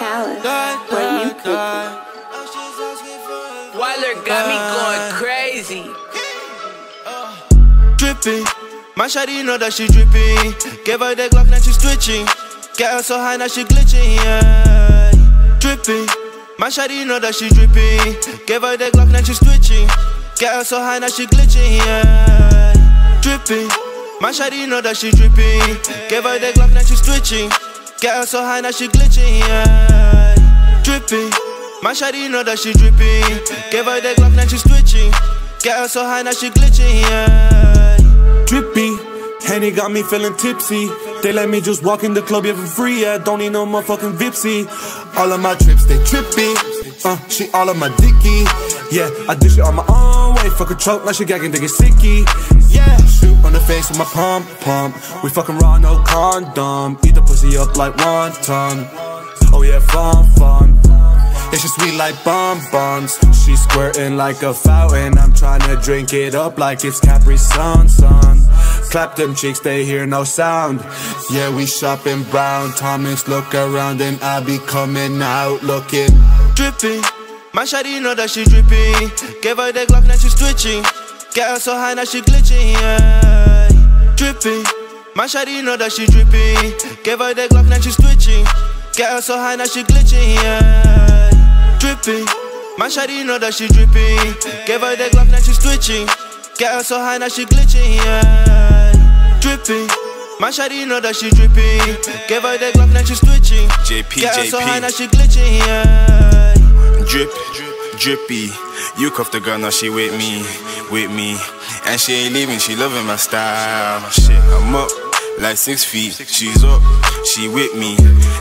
Palace, what you cooking? Wilder got me going crazy. Drippy, my shawty know that she dripping. Gave her the Glock, now she switching. Get her so high, now she glitching. Yeah. dripping, my shawty know that she dripping. Gave her the Glock, now she switching. Get her so high, now she glitching, yeah. Dripping. My shawty know that she dripping. Gave her the Glock, now she's twitching. Get her so high, now she glitching, yeah. Dripping. My shawty know that she dripping. Gave her the Glock, now she's twitching. Get her so high, now she glitching, yeah. Drippy, Henny got me feeling tipsy. They let me just walk in the club, yeah, for free, yeah. Don't need no motherfucking Vipsy. All of my trips, they trippy. Uh, she all of my dicky. Yeah, I do shit on my own way. Fuck a choke, like she gagging, they get sicky. Yeah, shoot on the face with my pump, pump. We fucking raw, no condom. Eat the pussy up like wonton. Oh yeah, fun, fun. Yeah, she sweet like bonbons. She squirting like a fountain. I'm trying to drink it up like it's Capri Sun, son. Clap them cheeks, they hear no sound. Yeah, we shopping brown. Thomas, look around and I be coming out looking. Dripping. My shawty know that she dripping. Gave her the Glock, now she's twitching. Get her so high, now she glitching, yeah. Dripping. My shawty know that she dripping. Gave her the Glock, now she's twitching. Get her so high, now she glitching, yeah. Dripping. My shawty know that she dripping. Gave her the Glock, now she's twitching. Get her so high, now she glitching, yeah. Dripping. My shawty know that she dripping. Gave her the Glock, now she twitching. JP, Get her so high, now JP, she glitching, yeah. drip, drippy. You cuff the girl, now she with me, with me. And she ain't leaving, she loving my style. Shit, I'm up like six feet. She's up, she with me.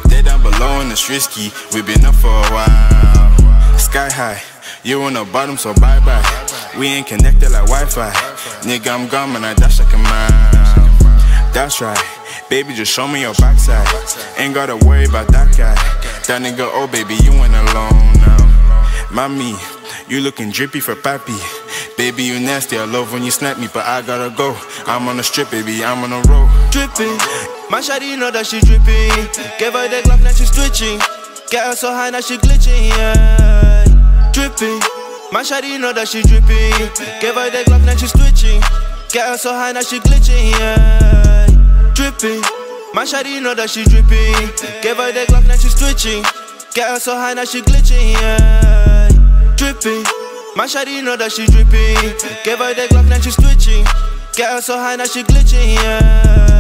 They down below and it's risky. we been up for a while. Sky high, you on the bottom, so bye bye. We ain't connected like Wi Fi. Nigga, I'm gone, man, I dash like a man. That's right. Baby, just show me your backside. Ain't gotta worry about that guy. That nigga, oh baby, you ain't alone now. Mommy, you looking drippy for pappy. Baby, you nasty. I love when you snap me, but I gotta go. I'm on the strip, baby. I'm on the road. dripping. My shawty know that she dripping. Gave her that Glock, now she's twitching. Get her so high, now she glitching, yeah. Dripping. My shawty know that she dripping. Gave her that Glock, now she's twitching. Get her so high, now she glitching, yeah. Dripping. My shawty know that she dripping. Gave her the Glock, now she's twitching. Get her so high, now she glitching, yeah. Dripping. My shawty know that she dripping. Gave her the Glock, now she's twitching. Get her so high, now she glitching, yeah.